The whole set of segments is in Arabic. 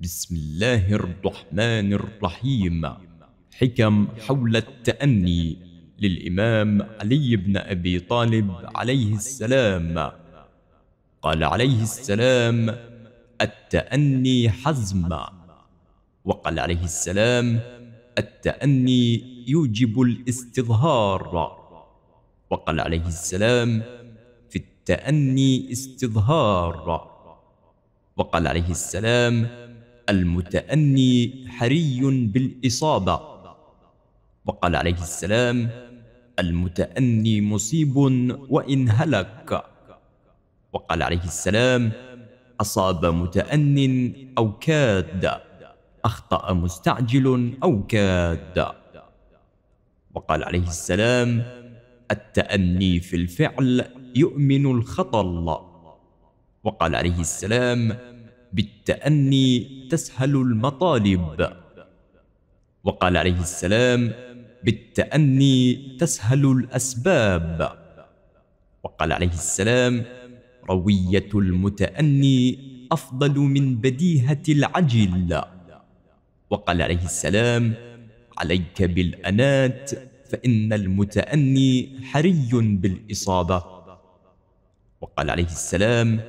بسم الله الرحمن الرحيم حكم حول التأني للإمام علي بن أبي طالب عليه السلام قال عليه السلام التأني حزم وقال عليه السلام التأني يوجب الاستظهار وقال عليه السلام في التأني استظهار وقال عليه السلام المتأني حري بالإصابة. وقال عليه السلام المتأني مصيب وإن هلك. وقال عليه السلام أصاب متأن أو كاد أخطأ مستعجل أو كاد. وقال عليه السلام التأني في الفعل يؤمن الخطل وقال عليه السلام بالتأني تسهل المطالب. وقال عليه السلام بالتأني تسهل الأسباب. وقال عليه السلام روية المتأني أفضل من بديهة العجل. وقال عليه السلام عليك بالأنات فإن المتأني حري بالإصابة. وقال عليه السلام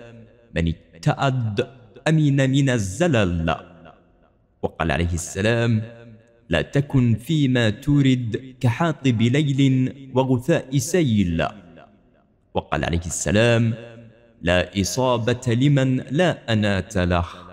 من اتأد أمن من الزلل. وقال عليه السلام لا تكن فيما تورد كحاطب ليل وغثاء سيل. وقال عليه السلام لا إصابة لمن لا أنات له.